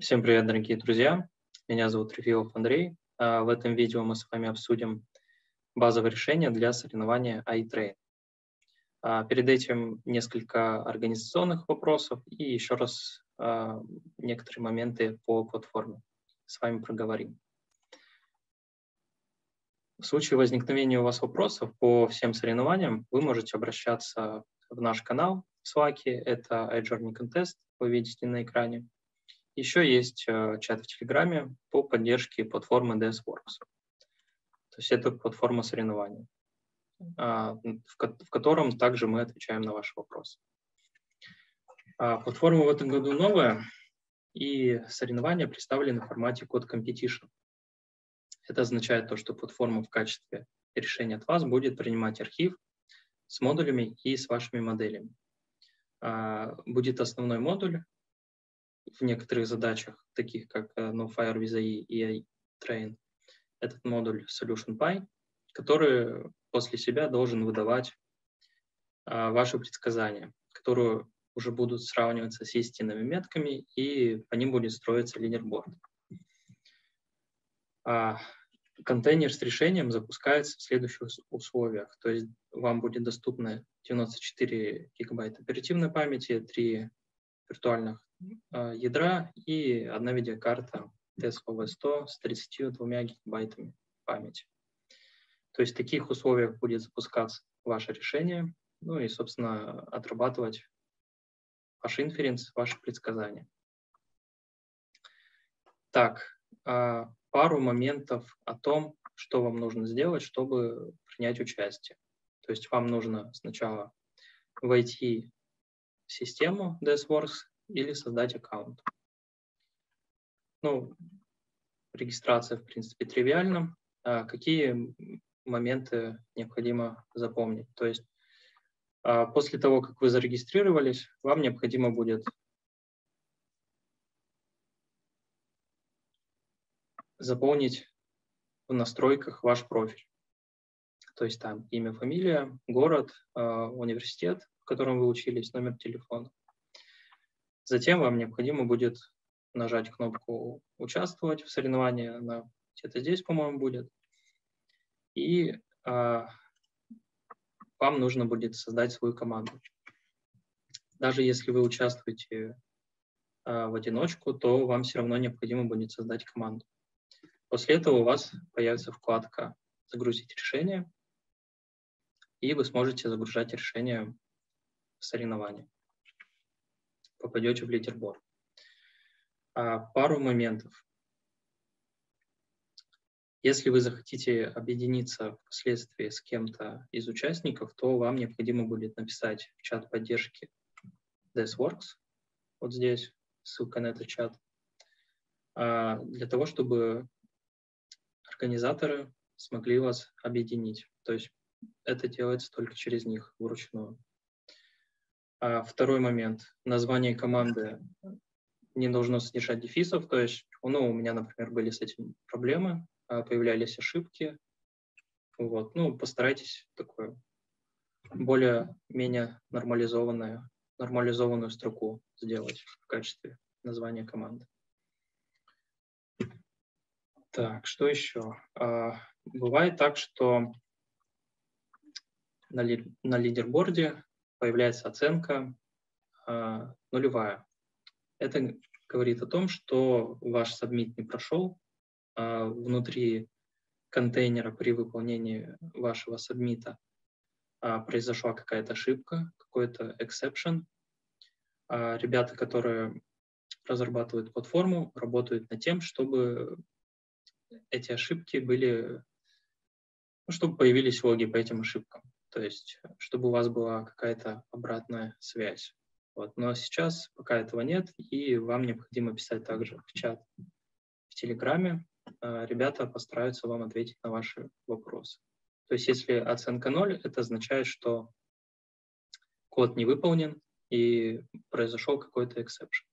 Всем привет, дорогие друзья! Меня зовут Рефилов Андрей. А, в этом видео мы с вами обсудим базовое решение для соревнования iTrain. А, перед этим несколько организационных вопросов и еще раз а, некоторые моменты по платформе с вами проговорим. В случае возникновения у вас вопросов по всем соревнованиям вы можете обращаться в наш канал в Slack. Это iJourney Contest, вы видите на экране еще есть э, чат в Телеграме по поддержке платформы DSWorks. То есть это платформа соревнований, а, в котором также мы отвечаем на ваши вопросы. А, платформа в этом году новая, и соревнования представлены в формате Code Competition. Это означает то, что платформа в качестве решения от вас будет принимать архив с модулями и с вашими моделями. А, будет основной модуль, в некоторых задачах, таких как э, NoFire Visa и Train, этот модуль SolutionPy, который после себя должен выдавать а, ваши предсказания, которые уже будут сравниваться с истинными метками, и по ним будет строиться лидерборд. А, контейнер с решением запускается в следующих условиях. То есть вам будет доступно 94 гигабайта оперативной памяти, 3 виртуальных ядра и одна видеокарта TSVV100 с 32 гигабайтами памяти. То есть в таких условиях будет запускаться ваше решение, ну и, собственно, отрабатывать ваш инференс, ваши предсказания. Так, а, пару моментов о том, что вам нужно сделать, чтобы принять участие. То есть вам нужно сначала войти в систему DSWorks, или создать аккаунт. Ну, регистрация, в принципе, тривиальна. А какие моменты необходимо запомнить? То есть а, после того, как вы зарегистрировались, вам необходимо будет заполнить в настройках ваш профиль. То есть там имя, фамилия, город, а, университет, в котором вы учились, номер телефона. Затем вам необходимо будет нажать кнопку «Участвовать в соревновании», она где-то здесь, по-моему, будет. И а, вам нужно будет создать свою команду. Даже если вы участвуете а, в одиночку, то вам все равно необходимо будет создать команду. После этого у вас появится вкладка «Загрузить решение», и вы сможете загружать решение в соревнования попадете в лидерборд. А, пару моментов. Если вы захотите объединиться впоследствии с кем-то из участников, то вам необходимо будет написать в чат поддержки DeskWorks, вот здесь, ссылка на этот чат, а, для того, чтобы организаторы смогли вас объединить. То есть это делается только через них вручную. А второй момент. Название команды не должно содержать дефисов. То есть, ну, у меня, например, были с этим проблемы, а, появлялись ошибки. Вот. Ну, постарайтесь такое более-менее нормализованную, нормализованную строку сделать в качестве названия команды. Так, что еще? А, бывает так, что на, ли, на лидерборде появляется оценка э, нулевая. Это говорит о том, что ваш сабмит не прошел, э, внутри контейнера при выполнении вашего сабмита э, произошла какая-то ошибка, какой-то exception. Э, ребята, которые разрабатывают платформу, работают над тем, чтобы эти ошибки были, ну, чтобы появились логи по этим ошибкам то есть чтобы у вас была какая-то обратная связь. Вот. Но сейчас пока этого нет, и вам необходимо писать также в чат в Телеграме. А, ребята постараются вам ответить на ваши вопросы. То есть если оценка 0, это означает, что код не выполнен и произошел какой-то exception.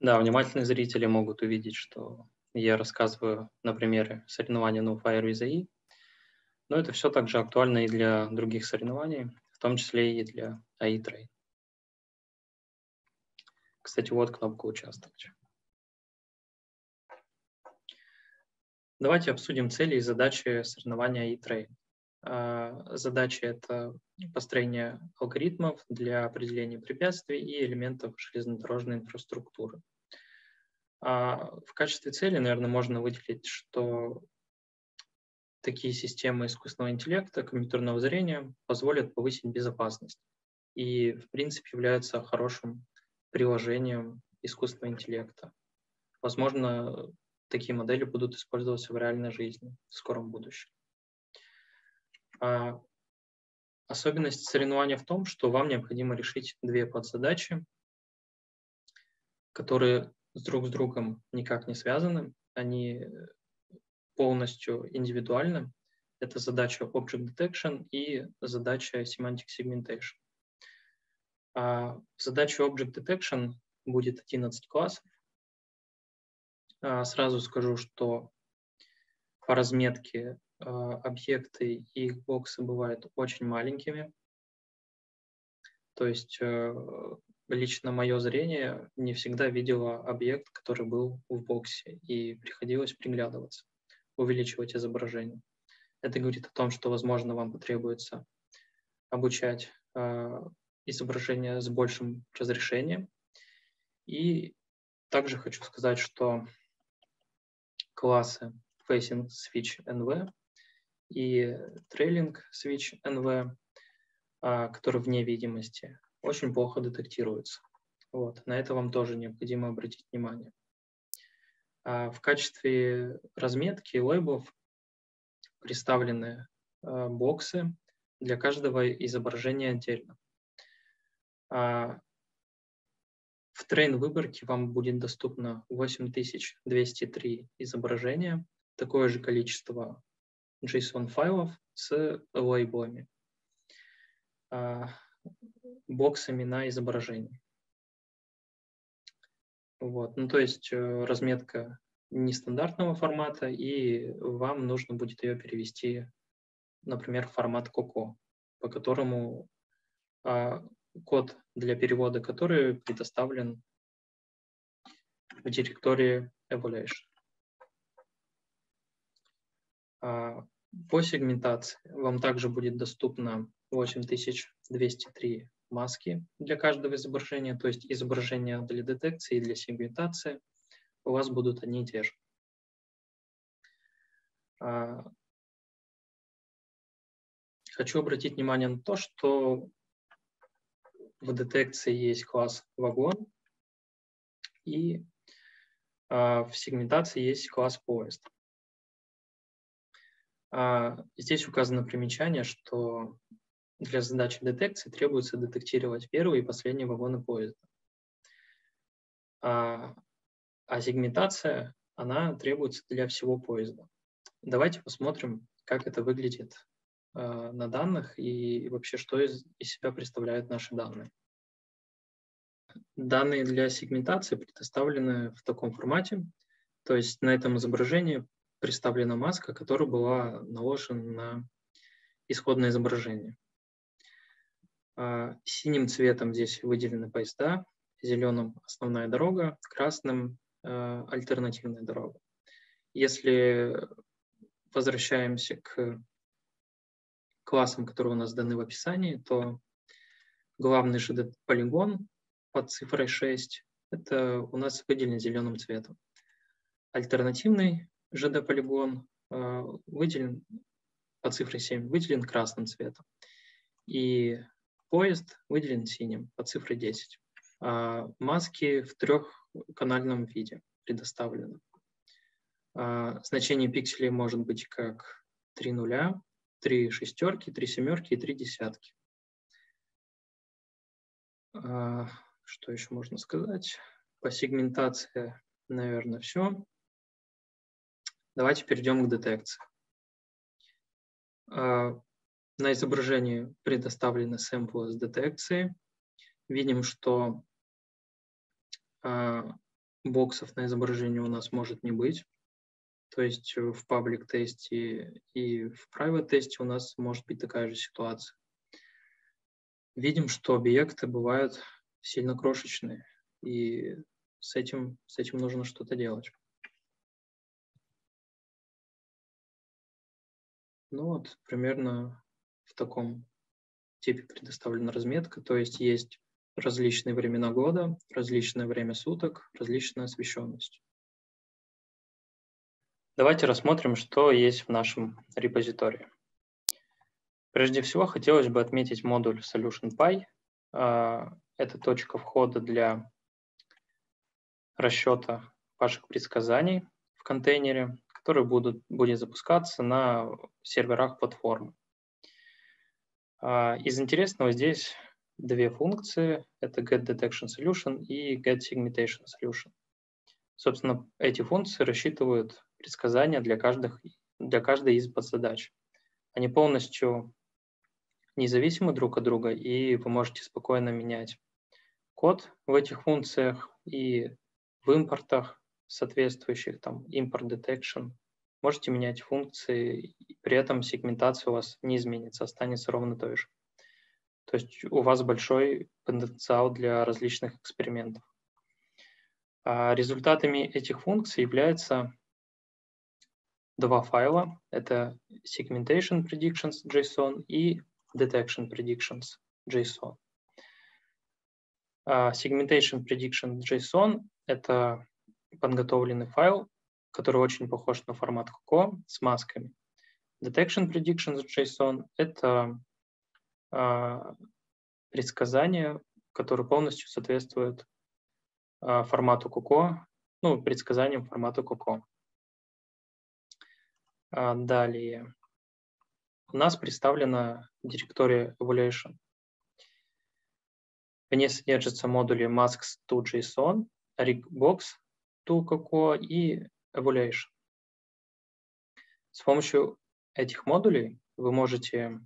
Да, внимательные зрители могут увидеть, что я рассказываю на примере соревнования NoFire with но это все также актуально и для других соревнований, в том числе и для AI-трейд. Кстати, вот кнопка «Участвовать». Давайте обсудим цели и задачи соревнования e-train. А, задачи – это построение алгоритмов для определения препятствий и элементов железнодорожной инфраструктуры. А, в качестве цели, наверное, можно выделить, что такие системы искусственного интеллекта, компьютерного зрения позволят повысить безопасность и, в принципе, являются хорошим приложением искусственного интеллекта. Возможно, такие модели будут использоваться в реальной жизни в скором будущем. А особенность соревнования в том, что вам необходимо решить две подзадачи, которые с друг с другом никак не связаны, они полностью индивидуальны. Это задача Object Detection и задача Semantic Segmentation. А в задаче Object Detection будет 11 классов. А сразу скажу, что по разметке а, объекты и их боксы бывают очень маленькими. То есть э, лично мое зрение не всегда видело объект, который был в боксе, и приходилось приглядываться, увеличивать изображение. Это говорит о том, что, возможно, вам потребуется обучать э, изображение с большим разрешением. И также хочу сказать, что классы Facing Switch NV и Trailing Switch NV, а, который вне видимости, очень плохо детектируется. Вот. На это вам тоже необходимо обратить внимание. А в качестве разметки лейблов представлены а, боксы для каждого изображения отдельно. А в трейн выборке вам будет доступно 8203 изображения, такое же количество JSON-файлов с лейблами, боксами на изображении. Вот. Ну, то есть э, разметка нестандартного формата, и вам нужно будет ее перевести, например, в формат COCO, по которому а, код для перевода который предоставлен в директории Evaluation. А, по сегментации вам также будет доступно 8203 маски для каждого изображения, то есть изображения для детекции и для сегментации у вас будут одни и те же. А, хочу обратить внимание на то, что в детекции есть класс вагон, и а, в сегментации есть класс поезд. А, здесь указано примечание, что для задачи детекции требуется детектировать первый и последний вагоны поезда. А, а сегментация, она требуется для всего поезда. Давайте посмотрим, как это выглядит а, на данных и вообще, что из, из себя представляют наши данные. Данные для сегментации предоставлены в таком формате, то есть на этом изображении представлена маска, которая была наложена на исходное изображение. А, синим цветом здесь выделены поезда, зеленым основная дорога, красным а, альтернативная дорога. Если возвращаемся к классам, которые у нас даны в описании, то главный ЖД-полигон под цифрой 6 это у нас выделен зеленым цветом. Альтернативный ЖД-полигон э, выделен по цифре 7, выделен красным цветом. И поезд выделен синим по цифре 10. А маски в трехканальном виде предоставлены. А значение пикселей может быть как 3 нуля, 3 шестерки, 3 семерки и 3 десятки. А, что еще можно сказать? По сегментации, наверное, все. Давайте перейдем к детекции. На изображении предоставлены сэмплы с детекцией. Видим, что а, боксов на изображении у нас может не быть. То есть в паблик тесте и в private тесте у нас может быть такая же ситуация. Видим, что объекты бывают сильно крошечные, и с этим, с этим нужно что-то делать. Ну вот, примерно в таком типе предоставлена разметка, то есть есть различные времена года, различное время суток, различная освещенность. Давайте рассмотрим, что есть в нашем репозитории. Прежде всего, хотелось бы отметить модуль SolutionPy. А, это точка входа для расчета ваших предсказаний в контейнере, который будут, будет запускаться на серверах платформы. А, из интересного здесь две функции. Это getDetectionSolution и getSegmentation Собственно, эти функции рассчитывают предсказания для, каждых, для каждой из подзадач. Они полностью независимы друг от друга, и вы можете спокойно менять код в этих функциях и в импортах соответствующих, там, import detection, можете менять функции, при этом сегментация у вас не изменится, останется ровно той же. То есть у вас большой потенциал для различных экспериментов. А результатами этих функций являются два файла. Это segmentation predictions JSON и detection predictions JSON. Uh, segmentation prediction JSON — это подготовленный файл, который очень похож на формат COCO с масками. Detection predictions JSON — это uh, предсказания, которые полностью соответствуют uh, формату COCO, ну, предсказаниям формату COCO. Далее. У нас представлена директория Evaluation. В ней содержатся модули masks2.json, rigbox 2 и Evaluation. С помощью этих модулей вы можете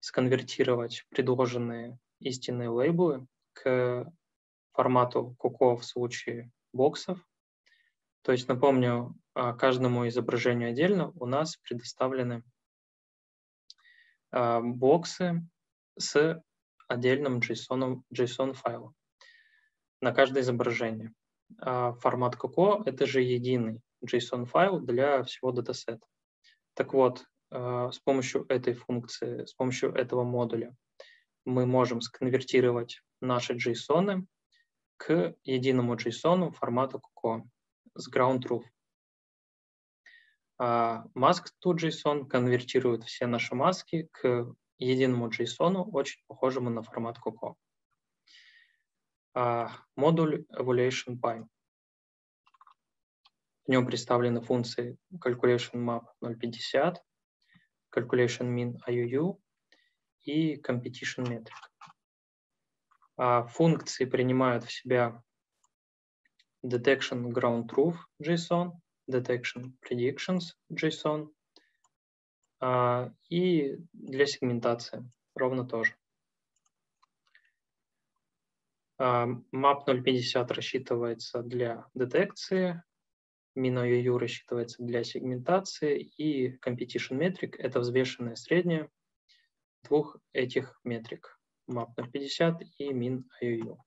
сконвертировать предложенные истинные лейблы к формату Coco в случае боксов. То есть, напомню, а, каждому изображению отдельно у нас предоставлены а, боксы с отдельным JSON, JSON на каждое изображение. А формат COCO — это же единый JSON файл для всего датасета. Так вот, а, с помощью этой функции, с помощью этого модуля мы можем сконвертировать наши JSON к единому JSON формата COCO с ground truth. А Mask2JSON конвертирует все наши маски к единому JSON, очень похожему на формат COCO. А модуль EvaluationPy. В нем представлены функции Calculation Map 050, Calculation Min IUU и Competition Metric. А функции принимают в себя Detection Ground Truth JSON, detection predictions JSON а, и для сегментации ровно тоже. Map 050 рассчитывается для детекции, MinOUU рассчитывается для сегментации, и Competition Metric – это взвешенное среднее двух этих метрик – Map 050 и MinOUU.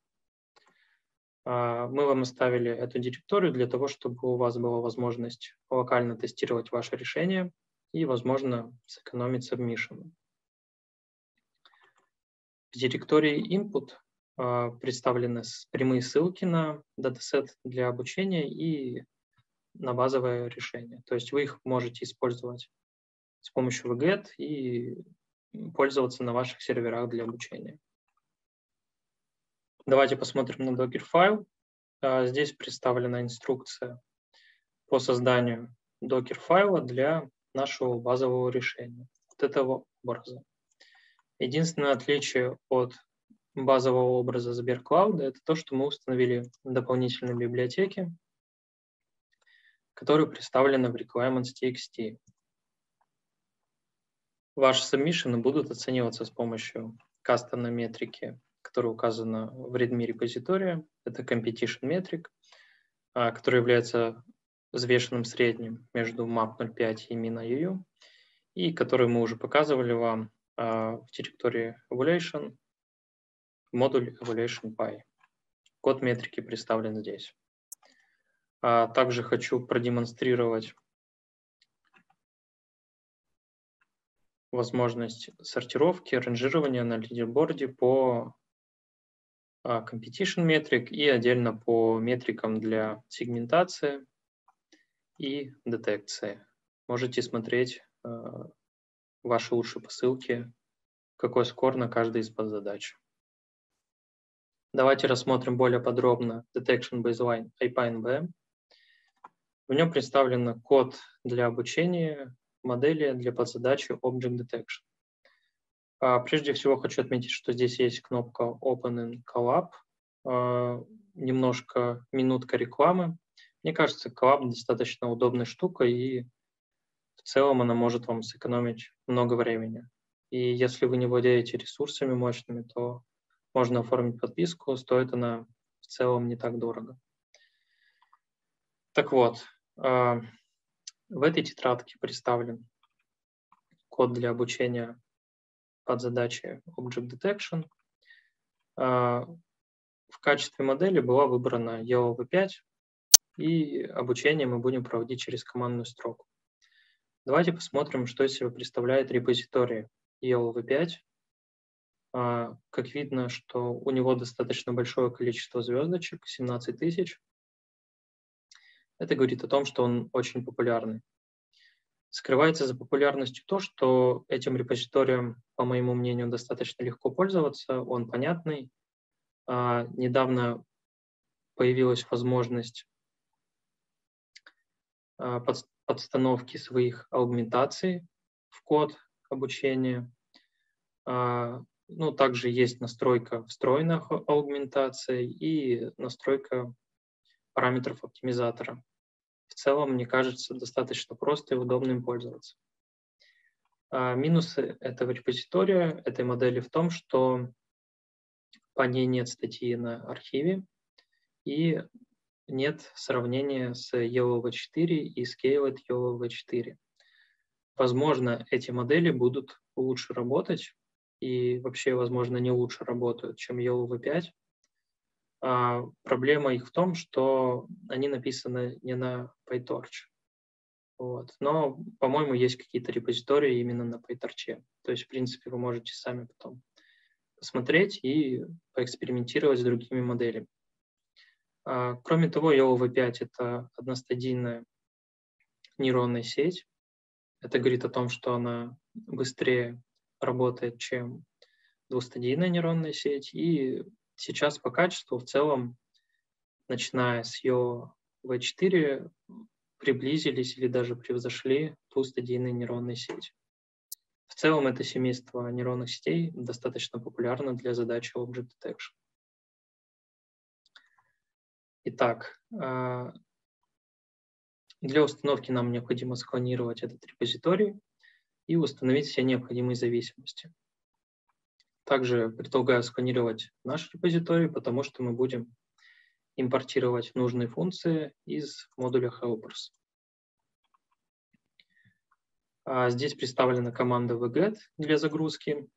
А, мы вам оставили эту директорию для того, чтобы у вас была возможность локально тестировать ваше решение и, возможно, сэкономить submission. В директории input представлены прямые ссылки на датасет для обучения и на базовое решение. То есть вы их можете использовать с помощью wget и пользоваться на ваших серверах для обучения. Давайте посмотрим на Docker-файл. А, здесь представлена инструкция по созданию Docker-файла для нашего базового решения, от этого образа. Единственное отличие от базового образа Сберклауда – это то, что мы установили дополнительные библиотеки, которые представлены в requirements.txt. Ваши сабмишины будут оцениваться с помощью кастомной метрики которая указана в readme репозитории. Это competition metric, а, который является взвешенным средним между map05 и min.uu, и который мы уже показывали вам а, в директории evaluation, модуль evaluation.py. Код метрики представлен здесь. А, также хочу продемонстрировать возможность сортировки, ранжирования на лидерборде по а, competition метрик и отдельно по метрикам для сегментации и детекции. Можете смотреть а, ваши лучшие посылки, какой скор на каждой из подзадач. Давайте рассмотрим более подробно Detection Baseline IPNB. В нем представлен код для обучения модели для подзадачи Object Detection. А, прежде всего хочу отметить, что здесь есть кнопка Open in Collab, а, немножко минутка рекламы. Мне кажется, Collab достаточно удобная штука, и в целом она может вам сэкономить много времени. И если вы не владеете ресурсами мощными, то можно оформить подписку, стоит она в целом не так дорого. Так вот, а, в этой тетрадке представлен код для обучения под задачи Object Detection. А, в качестве модели была выбрана EOLV5, и обучение мы будем проводить через командную строку. Давайте посмотрим, что из себя представляет репозиторий EOLV5. А, как видно, что у него достаточно большое количество звездочек, 17 тысяч. Это говорит о том, что он очень популярный. Скрывается за популярностью то, что этим репозиторием, по моему мнению, достаточно легко пользоваться, он понятный. А, недавно появилась возможность а, под, подстановки своих аугментаций в код обучения. Ну, также есть настройка встроенных аугментаций и настройка параметров оптимизатора. В целом, мне кажется, достаточно просто и удобно им пользоваться. А минусы этого репозитория, этой модели в том, что по ней нет статьи на архиве и нет сравнения с EOLV4 и Scaled EOLV4. Возможно, эти модели будут лучше работать и вообще, возможно, не лучше работают, чем EOLV5, а, проблема их в том, что они написаны не на PyTorch. Вот. Но, по-моему, есть какие-то репозитории именно на PyTorch. То есть, в принципе, вы можете сами потом посмотреть и поэкспериментировать с другими моделями. А, кроме того, EOLV5 — это одностадийная нейронная сеть. Это говорит о том, что она быстрее работает, чем двустадийная нейронная сеть, и сейчас по качеству в целом, начиная с ее V4, приблизились или даже превзошли двустадийные нейронные сети. В целом это семейство нейронных сетей достаточно популярно для задачи Object Detection. Итак, а, для установки нам необходимо склонировать этот репозиторий и установить все необходимые зависимости. Также предлагаю сканировать наш репозиторий, потому что мы будем импортировать нужные функции из модуля helpers. А здесь представлена команда wget для загрузки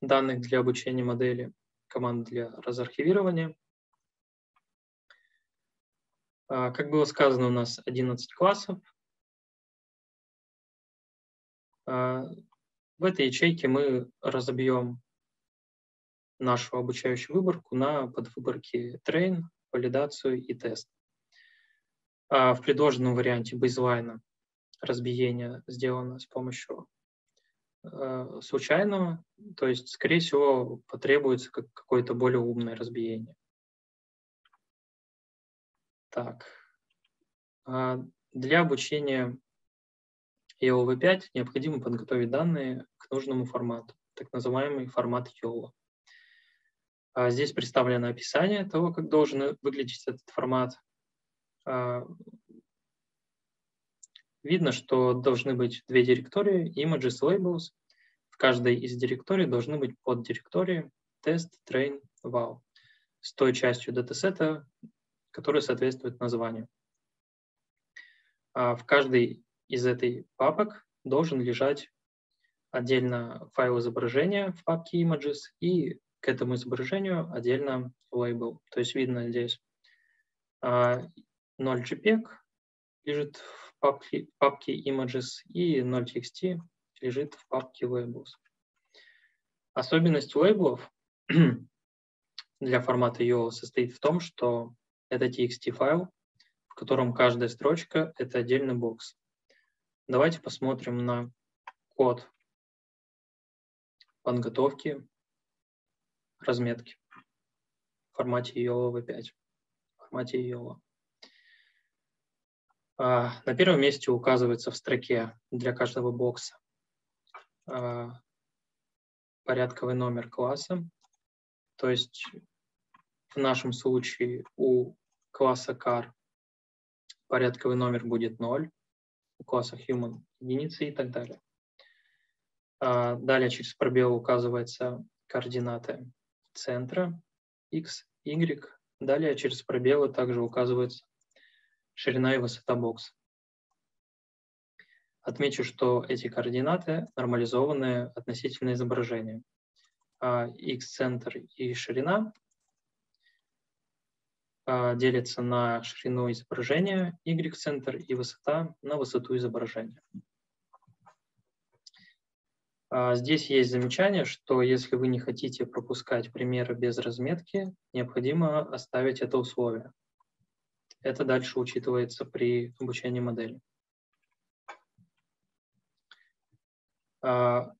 данных для обучения модели, команда для разархивирования. А, как было сказано, у нас 11 классов. А, в этой ячейке мы разобьем нашу обучающую выборку на подвыборки train, валидацию и тест. А в предложенном варианте бейзлайна разбиение сделано с помощью э, случайного, то есть, скорее всего, потребуется как какое-то более умное разбиение. Так. А для обучения EOLV5 необходимо подготовить данные к нужному формату, так называемый формат YOLO. А здесь представлено описание того, как должен выглядеть этот формат. А, видно, что должны быть две директории, images, labels. В каждой из директорий должны быть поддиректории test, train, wow с той частью датасета, которая соответствует названию. А в каждой из этой папок должен лежать отдельно файл изображения в папке images и к этому изображению отдельно лейбл. То есть видно здесь 0 JPEG лежит в папке, папке images и 0 TXT лежит в папке Labels. Особенность лейблов для формата YOLO состоит в том, что это txt-файл, в котором каждая строчка — это отдельный бокс. Давайте посмотрим на код подготовки разметки в формате YOLO V5, в формате YOLO. А, на первом месте указывается в строке для каждого бокса а, порядковый номер класса. То есть в нашем случае у класса car порядковый номер будет 0, у класса human единицы и так далее. А, далее через пробел указывается координаты центра x, y. Далее через пробелы также указывается ширина и высота бокса. Отмечу, что эти координаты нормализованы относительно изображения. А x-центр и ширина а, делятся на ширину изображения, y-центр и высота на высоту изображения. А, здесь есть замечание, что если вы не хотите пропускать примеры без разметки, необходимо оставить это условие. Это дальше учитывается при обучении модели. А,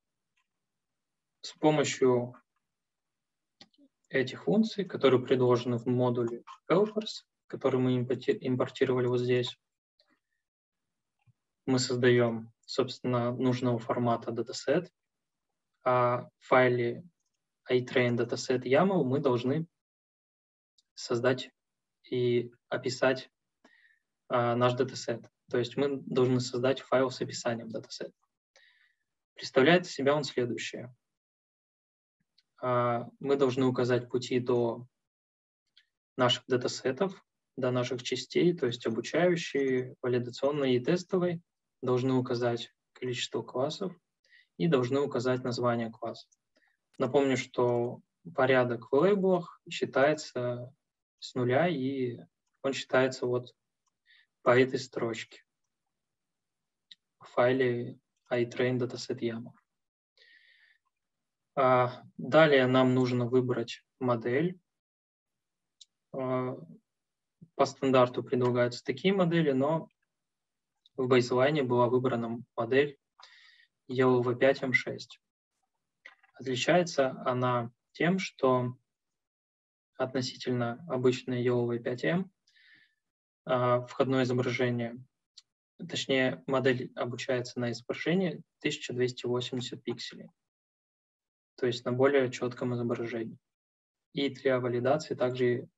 с помощью этих функций, которые предложены в модуле helpers, который мы импортировали вот здесь, мы создаем, собственно, нужного формата датасет, а в файле iTrain dataset YAML мы должны создать и описать а, наш датасет. То есть мы должны создать файл с описанием датасета. Представляет из себя он следующее. А, мы должны указать пути до наших датасетов, до наших частей, то есть обучающие, валидационные и тестовые, должны указать количество классов и должны указать название класса. Напомню, что порядок в лейблах считается с нуля, и он считается вот по этой строчке в файле iTrain dataset YAML. А, далее нам нужно выбрать модель. А, по стандарту предлагаются такие модели, но в бейзлайне была выбрана модель ELV5M6. Отличается она тем, что относительно обычной ELV5M а, входное изображение, точнее модель обучается на изображении 1280 пикселей то есть на более четком изображении. И для валидации также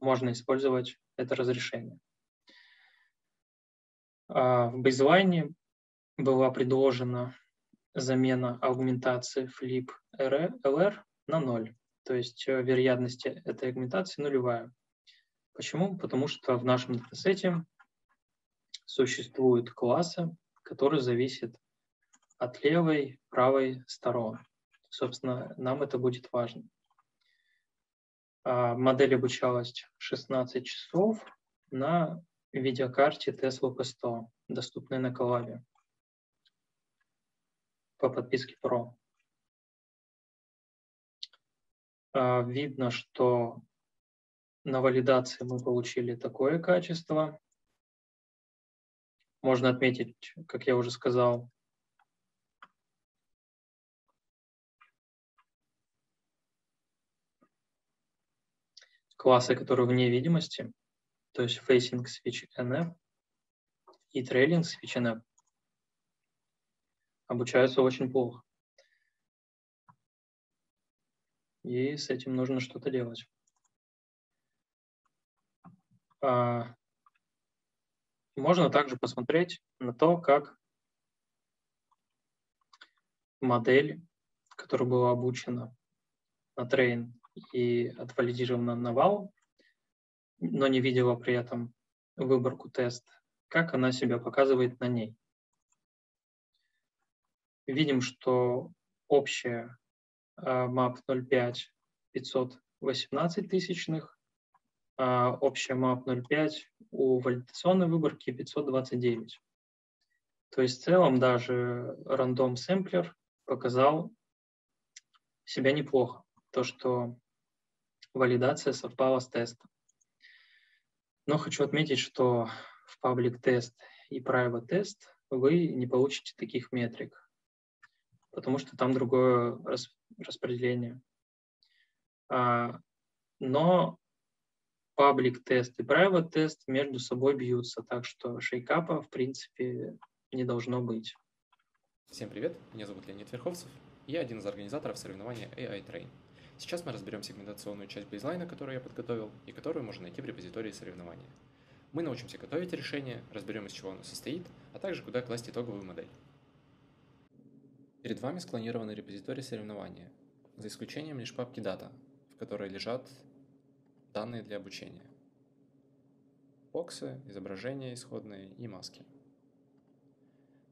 можно использовать это разрешение. А, в бейзлайне была предложена замена аугментации flip LR на 0, то есть э, вероятность этой аугментации нулевая. Почему? Потому что в нашем датасете существуют классы, которые зависят от левой, правой сторон. Собственно, нам это будет важно. А, модель обучалась 16 часов на видеокарте Tesla P100, доступной на Коллабе по подписке Pro. А, видно, что на валидации мы получили такое качество. Можно отметить, как я уже сказал, классы, которые вне видимости, то есть facing switch NF и trailing switch NF, обучаются очень плохо. И с этим нужно что-то делать. А, можно также посмотреть на то, как модель, которая была обучена на трейн и отвалидирована на вал, но не видела при этом выборку тест, как она себя показывает на ней. Видим, что общая map 0.5 518 тысячных, а общая map 0.5 у валидационной выборки 529. То есть в целом даже рандом сэмплер показал себя неплохо. То, что валидация совпала с тестом. Но хочу отметить, что в public тест и private тест вы не получите таких метрик, потому что там другое распределение. А, но public тест и private тест между собой бьются, так что шейкапа в принципе не должно быть. Всем привет, меня зовут Леонид Верховцев, я один из организаторов соревнования AI Train. Сейчас мы разберем сегментационную часть бейзлайна, которую я подготовил и которую можно найти в репозитории соревнования. Мы научимся готовить решение, разберем из чего оно состоит, а также куда класть итоговую модель. Перед вами склонированный репозиторий соревнования, за исключением лишь папки Data, в которой лежат данные для обучения. Боксы, изображения исходные и маски.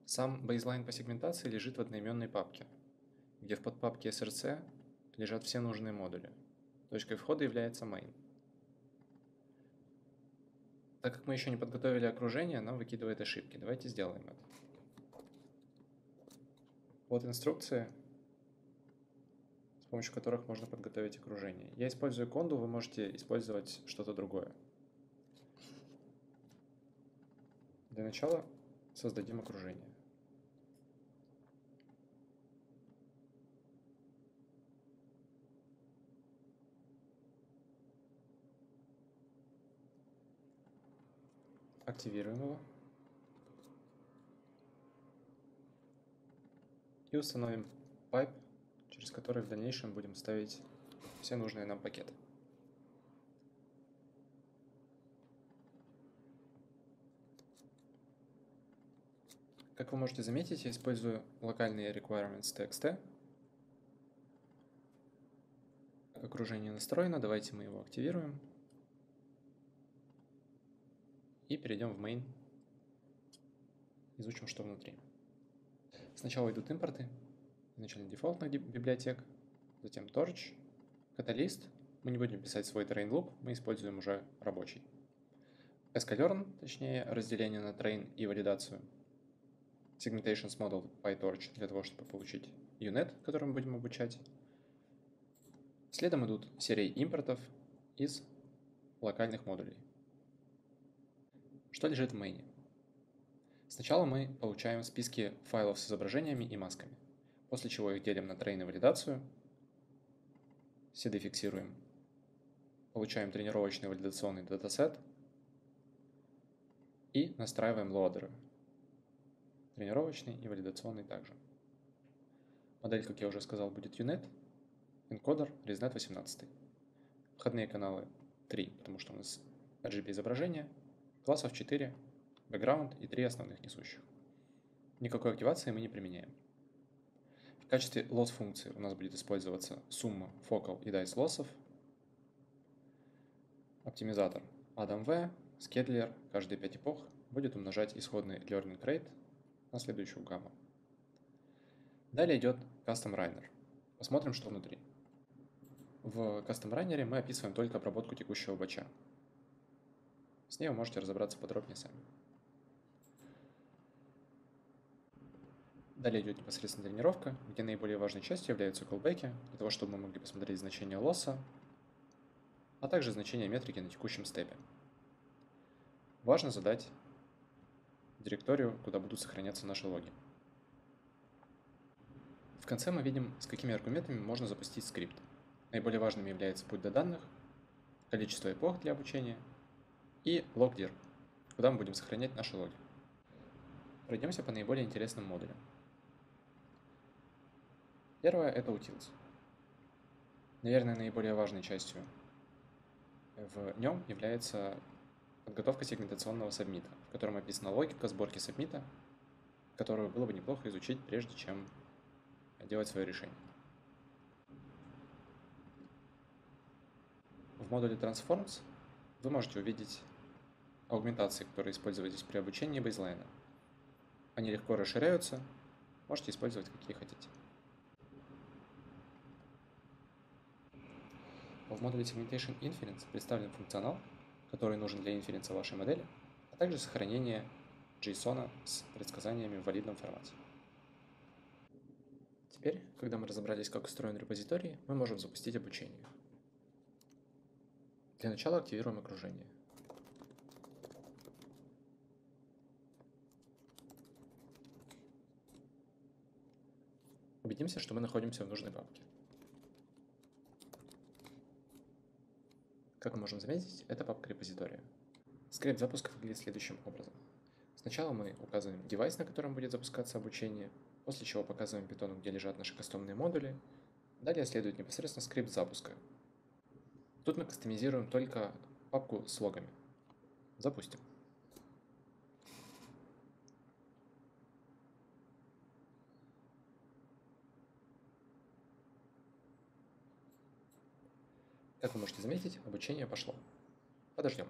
Сам бейзлайн по сегментации лежит в одноименной папке, где в подпапке SRC лежат все нужные модули. Точкой входа является main. Так как мы еще не подготовили окружение, нам выкидывает ошибки. Давайте сделаем это. Вот инструкции, с помощью которых можно подготовить окружение. Я использую конду, вы можете использовать что-то другое. Для начала создадим окружение. Активируем его. И установим пайп, через который в дальнейшем будем ставить все нужные нам пакеты. Как вы можете заметить, я использую локальные requirements txt. Окружение настроено, давайте мы его активируем. И перейдем в main, изучим, что внутри. Сначала идут импорты, изначально дефолтных библиотек, затем Torch, Catalyst. Мы не будем писать свой train loop, мы используем уже рабочий. sklearn, точнее разделение на train и валидацию. Segmentations Model PyTorch для того, чтобы получить UNet, который мы будем обучать. Следом идут серии импортов из локальных модулей. Что лежит в мейне? Сначала мы получаем списки файлов с изображениями и масками, после чего их делим на трейн и валидацию, седы фиксируем, получаем тренировочный валидационный датасет и настраиваем лоадеры, тренировочный и валидационный также. Модель, как я уже сказал, будет UNET, энкодер ResNet 18. Входные каналы 3, потому что у нас RGB изображение – классов 4, background и 3 основных несущих. Никакой активации мы не применяем. В качестве loss функции у нас будет использоваться сумма focal и dice лоссов, оптимизатор AdamV, scheduler каждые 5 эпох будет умножать исходный learning rate на следующую гамму. Далее идет Custom Runner. Посмотрим, что внутри. В Custom Runner мы описываем только обработку текущего бача. С ней вы можете разобраться подробнее сами. Далее идет непосредственно тренировка, где наиболее важной частью являются колбеки, для того, чтобы мы могли посмотреть значение лосса, а также значение метрики на текущем степе. Важно задать директорию, куда будут сохраняться наши логи. В конце мы видим, с какими аргументами можно запустить скрипт. Наиболее важными является путь до данных, количество эпох для обучения – и logdir, куда мы будем сохранять наши логи. Пройдемся по наиболее интересным модулям. Первое – это utils. Наверное, наиболее важной частью в нем является подготовка сегментационного сабмита, в котором описана логика сборки сабмита, которую было бы неплохо изучить, прежде чем делать свое решение. В модуле Transforms вы можете увидеть аугментации, которые использовались при обучении бейзлайна. Они легко расширяются, можете использовать какие хотите. В модуле Segmentation Inference представлен функционал, который нужен для инференса вашей модели, а также сохранение JSON с предсказаниями в валидном формате. Теперь, когда мы разобрались, как устроен репозиторий, мы можем запустить обучение. Для начала активируем окружение. Убедимся, что мы находимся в нужной папке. Как мы можем заметить, это папка репозитория. Скрипт запуска выглядит следующим образом. Сначала мы указываем девайс, на котором будет запускаться обучение, после чего показываем питону, где лежат наши кастомные модули. Далее следует непосредственно скрипт запуска. Тут мы кастомизируем только папку с логами. Запустим. Как вы можете заметить, обучение пошло. Подождем.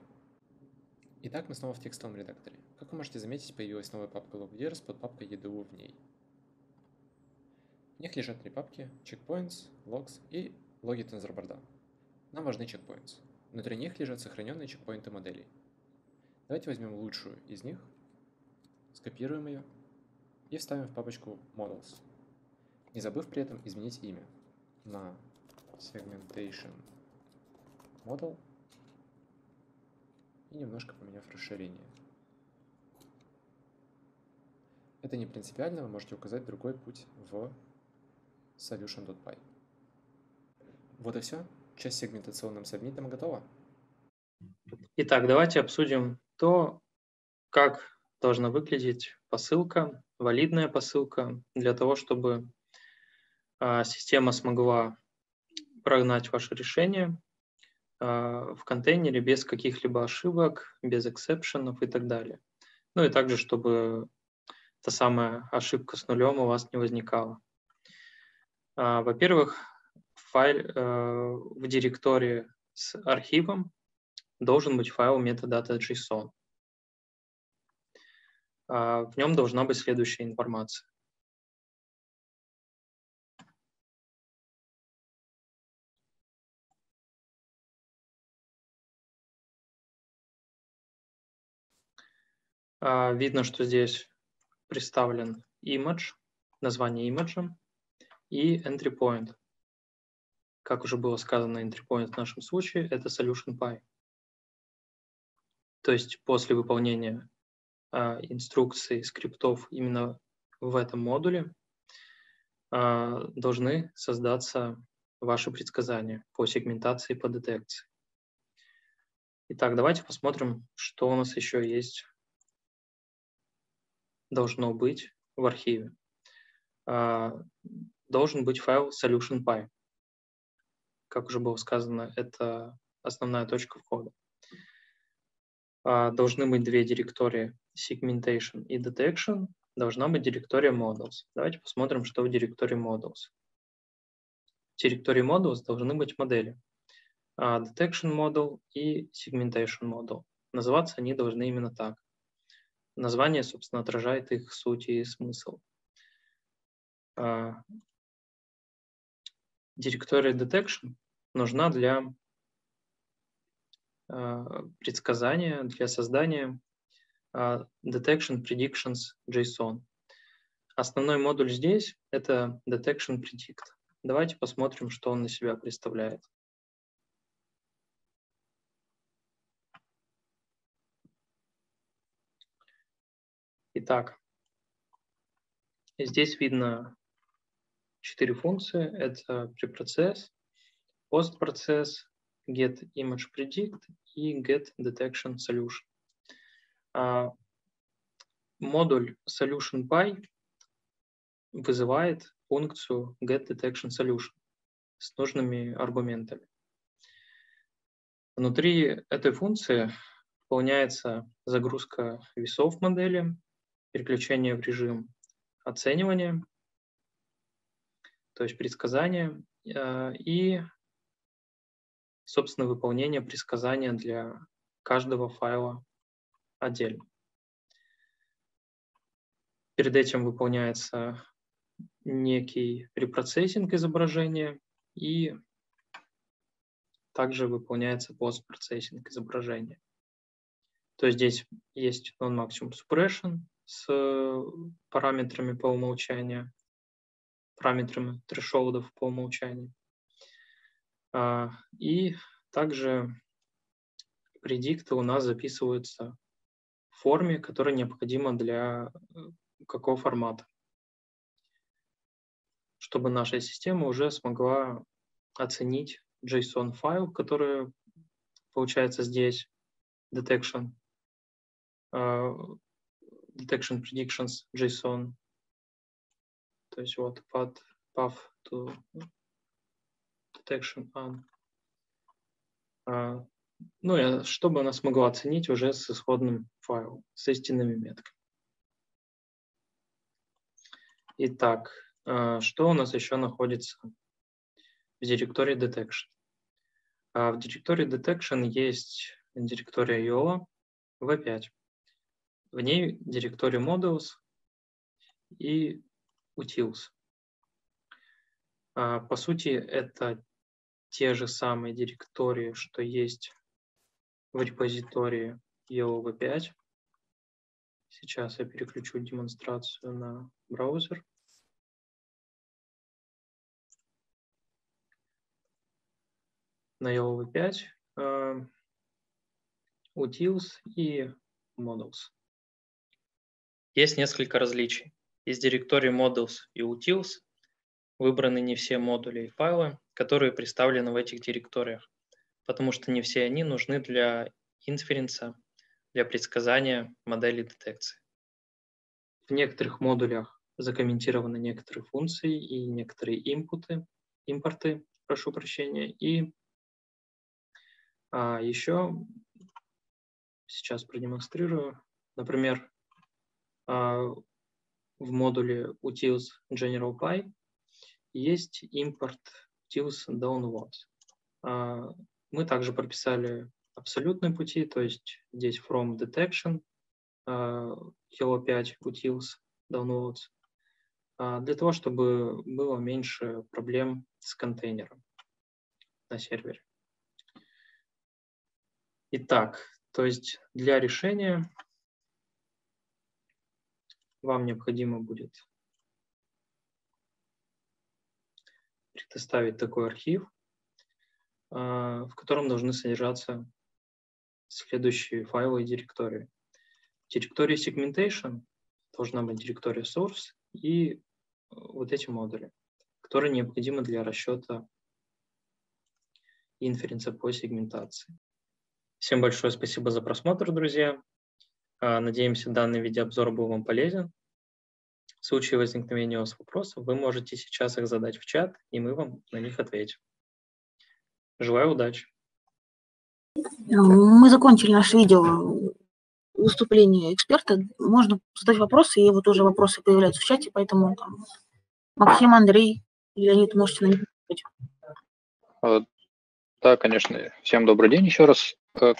Итак, мы снова в текстовом редакторе. Как вы можете заметить, появилась новая папка loggears под папкой EDU в ней. В них лежат три папки checkpoints, logs и логи тензорборда. Нам важны checkpoints. Внутри них лежат сохраненные чекпоинты моделей. Давайте возьмем лучшую из них, скопируем ее и вставим в папочку models, не забыв при этом изменить имя на segmentation model и немножко поменяв расширение. Это не принципиально, вы можете указать другой путь в solution.py. Вот и все. Часть сегментационным сабмитом готова. Итак, давайте обсудим то, как должна выглядеть посылка, валидная посылка, для того, чтобы а, система смогла прогнать ваше решение в контейнере без каких-либо ошибок, без эксепшенов и так далее. Ну и также, чтобы та самая ошибка с нулем у вас не возникала. А, во-первых, файл э, в директории с архивом должен быть файл metadata.json. А, в нем должна быть следующая информация. Видно, что здесь представлен image, название имиджа и entry point. Как уже было сказано, entry point в нашем случае это solution py. То есть после выполнения а, инструкций, скриптов именно в этом модуле а, должны создаться ваши предсказания по сегментации, по детекции. Итак, давайте посмотрим, что у нас еще есть должно быть в архиве. А, должен быть файл solution.py. Как уже было сказано, это основная точка входа. А, должны быть две директории segmentation и detection. Должна быть директория models. Давайте посмотрим, что в директории models. В директории models должны быть модели. А, detection model и segmentation model. Называться они должны именно так. Название, собственно, отражает их суть и смысл. А, директория detection нужна для а, предсказания, для создания а, detection predictions JSON. Основной модуль здесь – это detection predict. Давайте посмотрим, что он на себя представляет. Итак, здесь видно четыре функции. Это preprocess, postprocess, get image predict и get detection solution. А, модуль solution.py вызывает функцию get detection solution с нужными аргументами. Внутри этой функции выполняется загрузка весов модели, переключение в режим оценивания, то есть предсказания, э, и, собственно, выполнение предсказания для каждого файла отдельно. Перед этим выполняется некий репроцессинг изображения и также выполняется постпроцессинг изображения. То есть здесь есть non-maximum suppression с параметрами по умолчанию, параметрами трешолдов по умолчанию. А, и также предикты у нас записываются в форме, которая необходима для э, какого формата, чтобы наша система уже смогла оценить JSON-файл, который получается здесь, detection, uh, detection predictions JSON, то есть вот path, path to detection on. Uh, ну, и чтобы она смогла оценить уже с исходным файлом, с истинными метками. Итак, uh, что у нас еще находится в директории detection? Uh, в директории detection есть директория IOLA V5. В ней директория modules и utils. По сути, это те же самые директории, что есть в репозитории EOV5. Сейчас я переключу демонстрацию на браузер. На EOV5, uh, utils и models. Есть несколько различий. Из директории models и utils выбраны не все модули и файлы, которые представлены в этих директориях, потому что не все они нужны для инференса, для предсказания модели детекции. В некоторых модулях закомментированы некоторые функции и некоторые импуты, импорты, прошу прощения. И а, еще сейчас продемонстрирую. Например, в модуле utils GeneralPy есть импорт utils downloads. А, мы также прописали абсолютные пути, то есть здесь from detection, Hello 5 utils downloads, а, для того, чтобы было меньше проблем с контейнером на сервере. Итак, то есть для решения вам необходимо будет предоставить такой архив, а, в котором должны содержаться следующие файлы и директории. Директория segmentation должна быть директория source и э, вот эти модули, которые необходимы для расчета инференса по сегментации. Всем большое спасибо за просмотр, друзья. А, надеемся, данный видеообзор был вам полезен. В случае возникновения у вас вопросов, вы можете сейчас их задать в чат, и мы вам на них ответим. Желаю удачи. Мы закончили наше видео выступление эксперта. Можно задать вопросы, и вот уже вопросы появляются в чате, поэтому там, Максим, Андрей, Леонид, можете на них ответить. А, да, конечно. Всем добрый день еще раз. Э,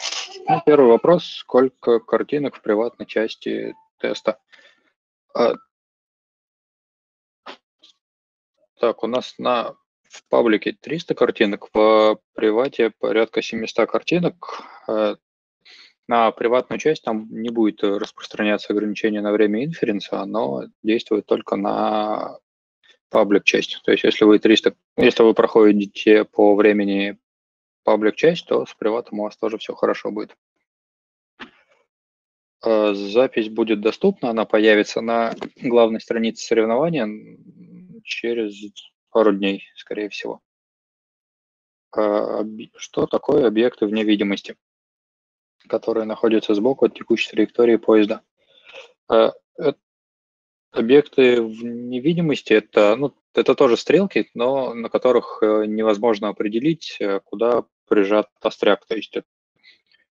ну, первый вопрос. Сколько картинок в приватной части теста? А, так, у нас на в паблике 300 картинок, в привате порядка 700 картинок. Э, на приватную часть там не будет распространяться ограничение на время инференса, оно действует только на паблик часть. То есть если вы 300, если вы проходите по времени паблик часть, то с приватом у вас тоже все хорошо будет. Э, запись будет доступна, она появится на главной странице соревнования через пару дней, скорее всего. Э, что такое объекты вне видимости, которые находятся сбоку от текущей траектории поезда? Э, объекты в невидимости это, ну, это тоже стрелки, но на которых невозможно определить, куда прижат остряк. То есть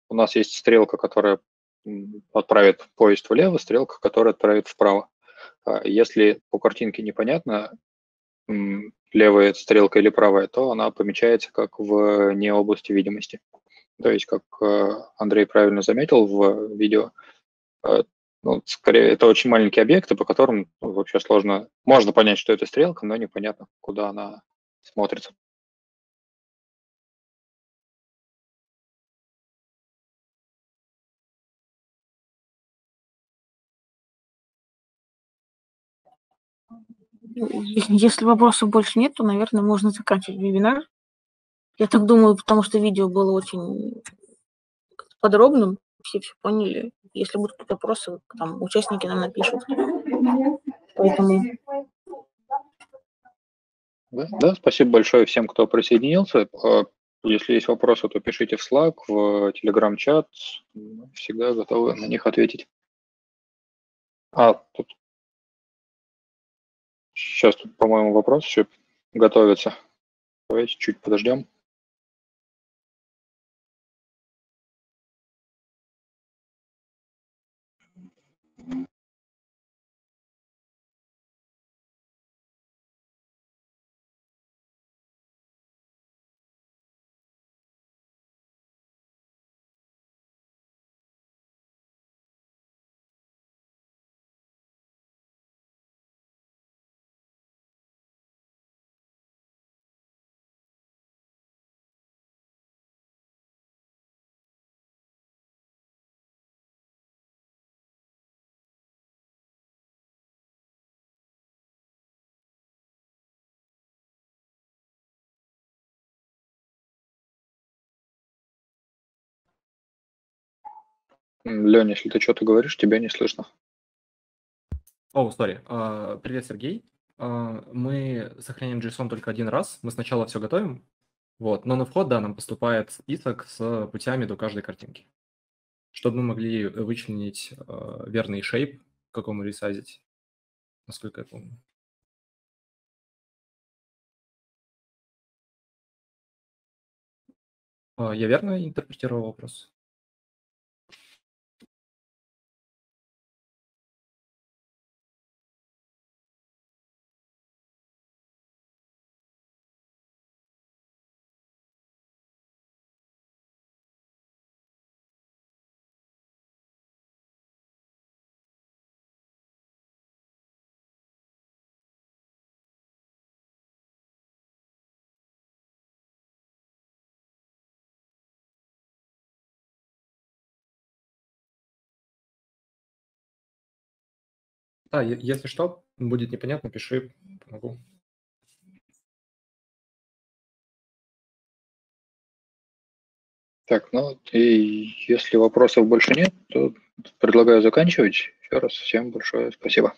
у нас есть стрелка, которая отправит поезд влево, стрелка, которая отправит вправо. А если по картинке непонятно, левая стрелка или правая, то она помечается как в не области видимости. То есть, как э, Андрей правильно заметил в видео, э, ну, скорее, это очень маленькие объекты, по которым ну, вообще сложно, можно понять, что это стрелка, но непонятно, куда она смотрится. Если вопросов больше нет, то, наверное, можно заканчивать вебинар. Я так думаю, потому что видео было очень подробным, все все поняли. Если будут какие-то вопросы, там участники нам напишут. Поэтому... Да, да, спасибо большое всем, кто присоединился. А, если есть вопросы, то пишите в Slack, в Telegram-чат. Всегда готовы на них ответить. А, тут... Сейчас тут, по-моему, вопрос еще готовится. Давайте чуть подождем. Леня, если ты что-то говоришь, тебя не слышно. О, oh, сори. Uh, привет, Сергей. Uh, мы сохраняем JSON только один раз. Мы сначала все готовим, вот, но на вход, да, нам поступает список с путями до каждой картинки, чтобы мы могли вычленить uh, верный шейп, какому ресайзить, насколько я помню. Я верно интерпретировал вопрос? Да, если что, будет непонятно, пиши, помогу. Так, ну и если вопросов больше нет, то предлагаю заканчивать. Еще раз всем большое спасибо.